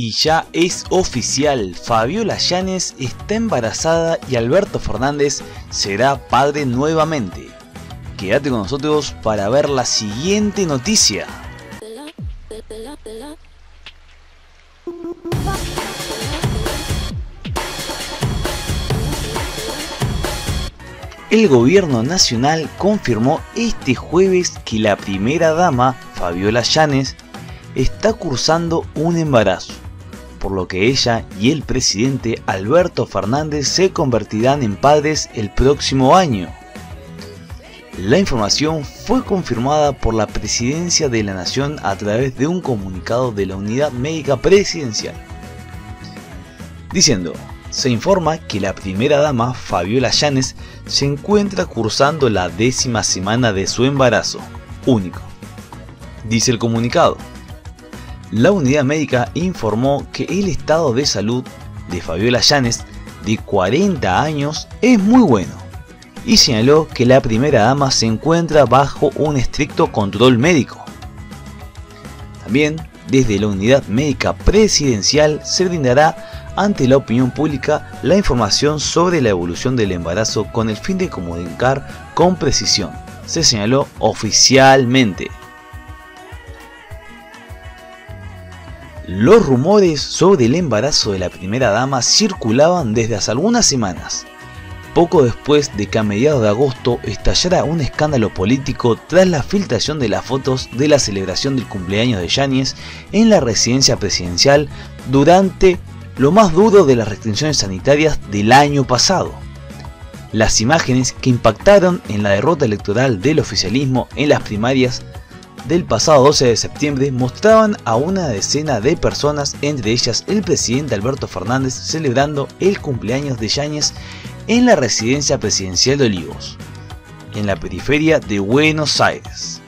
Y ya es oficial, Fabiola Llanes está embarazada y Alberto Fernández será padre nuevamente. Quédate con nosotros para ver la siguiente noticia. El gobierno nacional confirmó este jueves que la primera dama, Fabiola Llanes, está cursando un embarazo, por lo que ella y el presidente Alberto Fernández se convertirán en padres el próximo año. La información fue confirmada por la Presidencia de la Nación a través de un comunicado de la Unidad Médica Presidencial, diciendo, se informa que la primera dama, Fabiola Llanes, se encuentra cursando la décima semana de su embarazo, único. Dice el comunicado. La unidad médica informó que el estado de salud de Fabiola Llanes, de 40 años, es muy bueno y señaló que la primera dama se encuentra bajo un estricto control médico. También, desde la unidad médica presidencial se brindará ante la opinión pública la información sobre la evolución del embarazo con el fin de comunicar con precisión, se señaló oficialmente. Los rumores sobre el embarazo de la primera dama circulaban desde hace algunas semanas, poco después de que a mediados de agosto estallara un escándalo político tras la filtración de las fotos de la celebración del cumpleaños de Yáñez en la residencia presidencial durante lo más duro de las restricciones sanitarias del año pasado. Las imágenes que impactaron en la derrota electoral del oficialismo en las primarias del pasado 12 de septiembre mostraban a una decena de personas, entre ellas el presidente Alberto Fernández, celebrando el cumpleaños de Yáñez en la residencia presidencial de Olivos, en la periferia de Buenos Aires.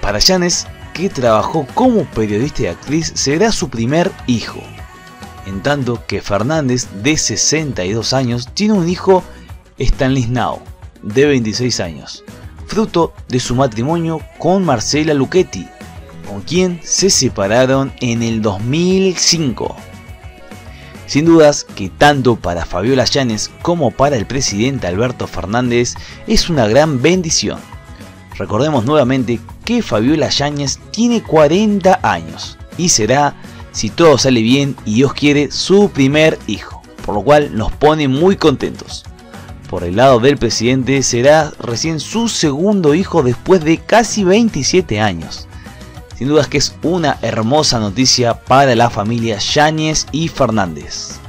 Para Yáñez, que trabajó como periodista y actriz, será su primer hijo. En tanto que Fernández, de 62 años, tiene un hijo, Stanislao, de 26 años, fruto de su matrimonio con Marcela Luchetti, con quien se separaron en el 2005. Sin dudas que tanto para Fabiola Llanes como para el presidente Alberto Fernández es una gran bendición. Recordemos nuevamente que Fabiola Yáñez tiene 40 años y será, si todo sale bien y Dios quiere, su primer hijo, por lo cual nos pone muy contentos. Por el lado del presidente será recién su segundo hijo después de casi 27 años. Sin dudas que es una hermosa noticia para la familia Yáñez y Fernández.